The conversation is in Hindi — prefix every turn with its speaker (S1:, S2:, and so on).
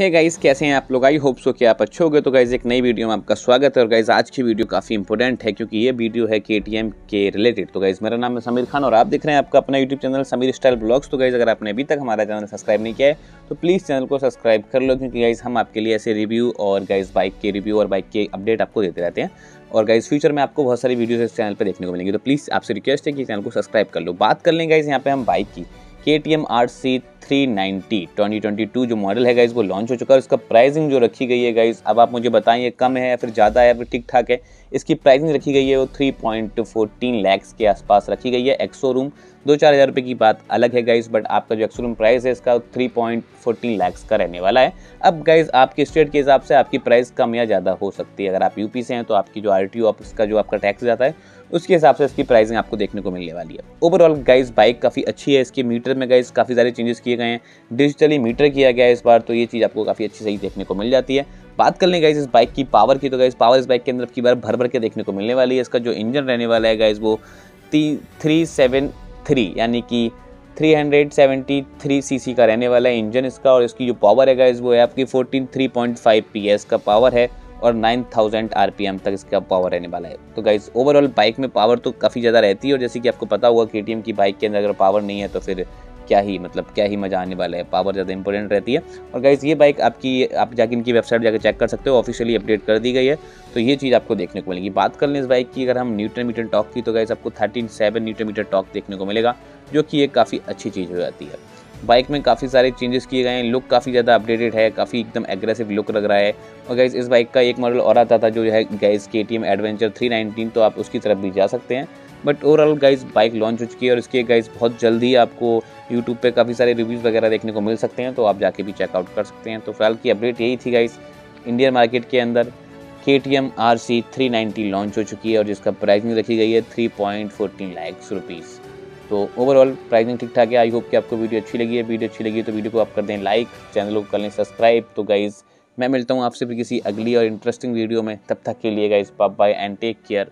S1: हे hey गाइस कैसे हैं आप लोग? आई होप सो कि आप अच्छे होगे। तो गाइज़ एक नई वीडियो में आपका स्वागत है और गाइज़ आज की वीडियो काफ़ी इंपॉर्टेंट है क्योंकि ये वीडियो है के के रिलेटेड तो गाइज़ मेरा नाम है समीर खान और आप देख रहे हैं आपका अपना YouTube channel Sameer style blogs तो गाइज़ अगर आपने अभी तक हमारा चैनल सब्सक्राइब नहीं किया है तो प्लीज़ चैनल को सब्सक्राइब कर लो क्योंकि गाइज़ हम आपके लिए ऐसे रिव्यू और गाइज़ बाइक के रिव्यू और बाइक के अपडेट आपको देते रहते हैं। और गाइज़ फ्यूचर में आपको बहुत सारी वीडियोज़ इस चैनल पर देखने को मिलेंगी। तो प्लीज़ आपसे रिक्वेस्ट है कि चैनल को सब्सक्राइब कर लो। बात कर लेंगे गाइज़ यहाँ पे हम बाइक की। K T M R C three ninety twenty twenty two जो मॉडल है गाइज़ वो लॉन्च हो चुका है उसका प्राइसिंग जो रखी गई है गाइज़ अब आप मुझे बताएँ, ये कम है या फिर ज़्यादा है फिर ठीक ठाक है? इसकी प्राइसिंग रखी गई है, वो थ्री पॉइंट फोर्टीन लैक्स के आसपास रखी गई है एक्सो रूम दो चार हज़ार रुपये की बात अलग है गाइज़ बट आपका जो एक्सो रूम प्राइस है, इसका थ्री पॉइंट फोर्टीन लैक्स का रहने वाला है। अब गाइज़ आपके स्टेट के हिसाब से आपकी प्राइस कम या ज़्यादा हो सकती है। अगर आप यूपी से हैं तो आपकी जो आर टी ऑफ़िस का जो आपका टैक्स जाता है, उसके हिसाब से इसकी प्राइसिंग आपको देखने को मिलने वाली है। ओवरऑल गाइज़ बाइक काफ़ी अच्छी है, इसके मीटर में गाइज़ काफ़ी सारे चेंजेस किए गए हैं। डिजिटली मीटर किया गया है इस बार तो ये चीज़ आपको काफ़ी अच्छी सही देखने को मिल जाती है। बात कर लें गाइज़ इस बाइक की पावर की तो गाइज़ पावर इस बाइक के अंदर की बार भर भर के देखने को मिलने वाली है। इसका जो इंजन रहने वाला है गाइज़ वो ती थ्री सेवन थ्री यानी कि 373 सीसी का रहने वाला है इंजन इसका और इसकी जो पावर है गाइज़ वो है आपकी 14 3.5 पीएस का पावर है और 9000 आरपीएम तक इसका पावर रहने वाला है। तो गाइज़ ओवरऑल बाइक में पावर तो काफ़ी ज़्यादा रहती है और जैसे कि आपको पता हुआ के की बाइक के अंदर अगर पावर नहीं है तो फिर क्या ही मतलब क्या ही मज़ा आने वाला है। पावर ज़्यादा इंपॉर्टेंट रहती है। और गाइज़ ये बाइक आपकी, आप जाके इनकी वेबसाइट जाकर चेक कर सकते हो। ऑफिशियली अपडेट कर दी गई है। तो ये चीज़ आपको देखने को मिलेगी। बात कर लें इस बाइक की, अगर हम न्यूटन मीटर टॉक की तो गाइज़ आपको thirteen seven newton metre torque देखने को मिलेगा, जो कि एक काफ़ी अच्छी चीज़ हो जाती है। बाइक में काफ़ी सारे चेंजेस किए गए हैं। लुक काफ़ी ज़्यादा अपडेटेड है। काफ़ी एकदम एग्रेसिव लुक लग रहा है। और गैस इस बाइक का एक मॉडल और आता था, जो है guys K T M adventure three nineteen तो आप उसकी तरफ़ भी जा सकते हैं। But overall guys bike launch हो चुकी है और इसके गाइज़ बहुत जल्दी आपको यूट्यूब पे काफ़ी सारे रिव्यूज़ वगैरह देखने को मिल सकते हैं तो आप जाके भी चेकआउट कर सकते हैं। तो फ़िलहाल की अपडेट यही थी गाइज़ इंडियन मार्केट के अंदर K T M R C three ninety launch हो चुकी है और जिसका प्राइसिंग रखी गई है three point fourteen lakhs rupees तो ओवरऑल प्राइसिंग ठीक ठाक है आई होप कि आपको वीडियो अच्छी लगी है। वीडियो अच्छी लगी तो वीडियो को आप कर दें लाइक चैनल को कर लें सब्सक्राइब तो गाइज़ मैं मिलता हूँ आपसे भी किसी अगली और इंटरेस्टिंग वीडियो में। तब तक के लिए guys bye and take care